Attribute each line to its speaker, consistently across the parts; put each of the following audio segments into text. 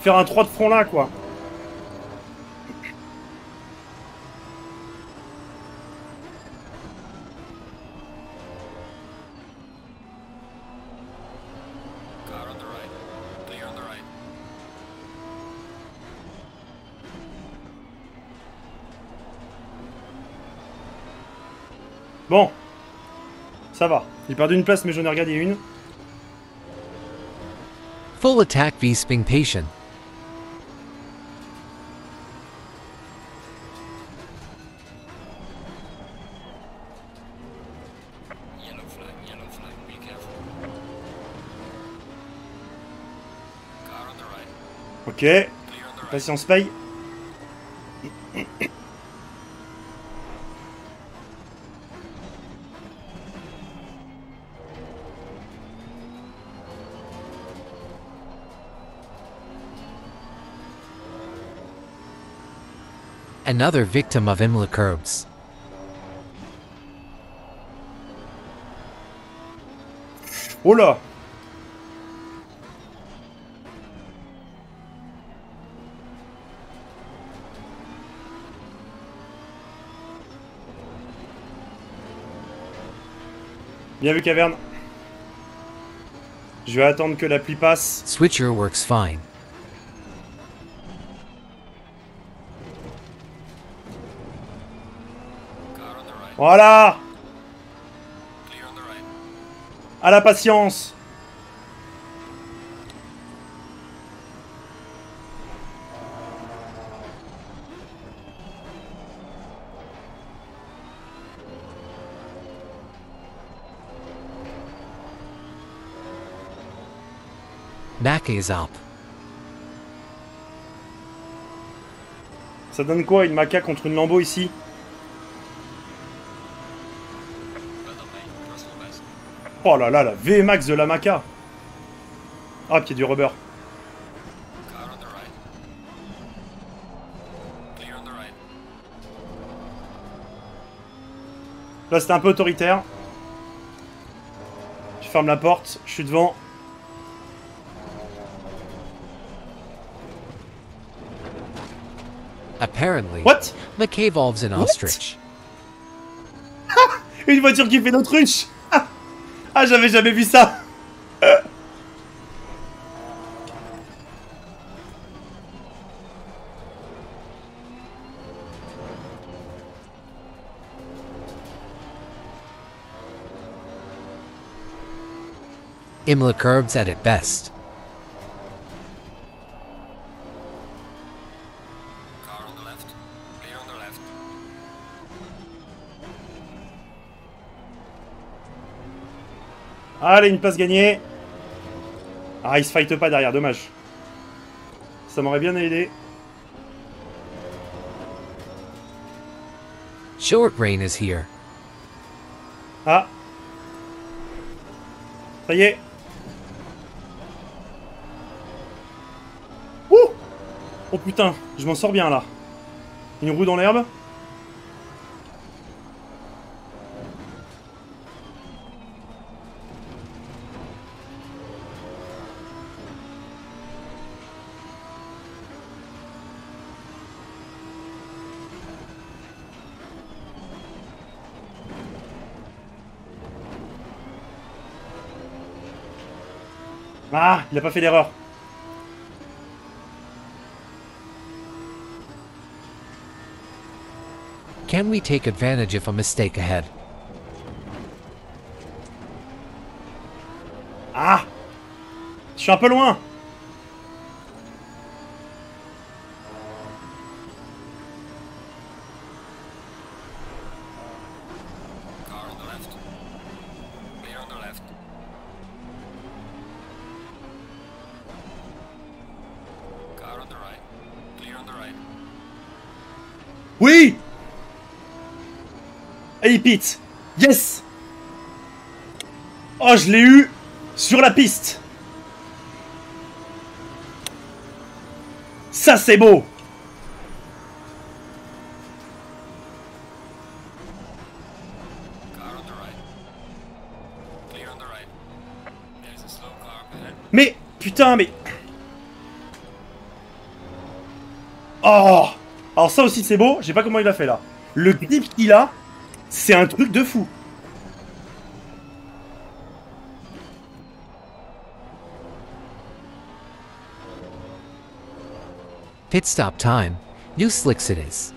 Speaker 1: Faire un 3 de front là, quoi. Bon. Ça va. J'ai perdu une place, mais j'en ai regardé une.
Speaker 2: Full attack v being patient.
Speaker 1: Ok.
Speaker 3: Clear on the right.
Speaker 1: Patience paye.
Speaker 2: Another victim of Imla curbs.
Speaker 1: Oh là Bien vu, caverne. Je vais attendre que la pluie passe.
Speaker 2: Switcher works fine.
Speaker 1: Voilà. À la patience
Speaker 2: Naka is up.
Speaker 1: Ça donne quoi une maca contre une lambeau ici? Oh là là, la VMAX de la maca Ah, pied du rubber. Là, c'était un peu autoritaire. Je ferme la porte, je suis devant.
Speaker 2: Apparently,
Speaker 1: What?
Speaker 2: The cave evolves an ostrich.
Speaker 1: Une voiture qui fait l'autruche. Ah, ah j'avais jamais vu ça.
Speaker 2: Imla curbs at its best.
Speaker 1: Allez, une place gagnée. Ah, il se fight pas derrière, dommage. Ça m'aurait bien aidé.
Speaker 2: Short rain is here.
Speaker 1: Ah. Ça y est. Ouh Oh putain, je m'en sors bien là. Une roue dans l'herbe. Ah, il a pas fait d'erreur.
Speaker 2: Can we take advantage of a mistake ahead?
Speaker 1: Ah Je suis un peu loin
Speaker 3: Car on the left. Clear on the left. Car on the right.
Speaker 1: Oui. Hey Pete. Yes. Oh, je l'ai eu sur la piste. Ça, c'est beau. Mais, putain, mais... Oh Alors ça aussi, c'est beau. Je sais pas comment il a fait, là. Le grip qu'il a, c'est un truc de fou.
Speaker 2: Pit stop time. New slicks it is.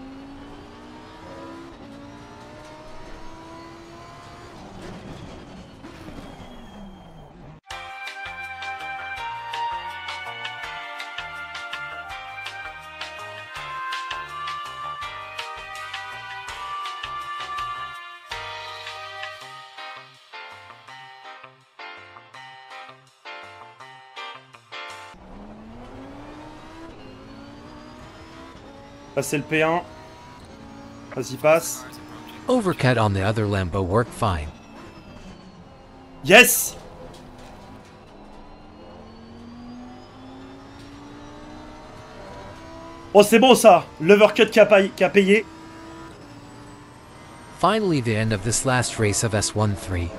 Speaker 1: Passer le P1. Vas-y, passe.
Speaker 2: Overcut on the other Lambo worked fine.
Speaker 1: Yes Oh, c'est beau, ça L'overcut qui a, a payé.
Speaker 2: Finally, the end of this last race of S13.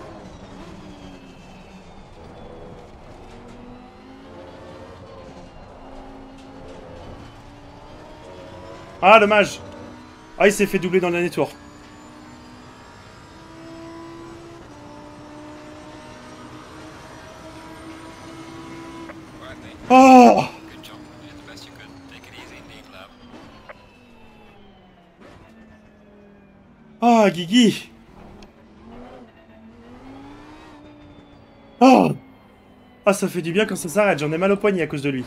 Speaker 1: Ah, dommage. Ah, il s'est fait doubler dans le dernier tour. Oh. Ah, Guigui Oh Ah, ça fait du bien quand ça s'arrête. J'en ai mal au poignet à cause de lui.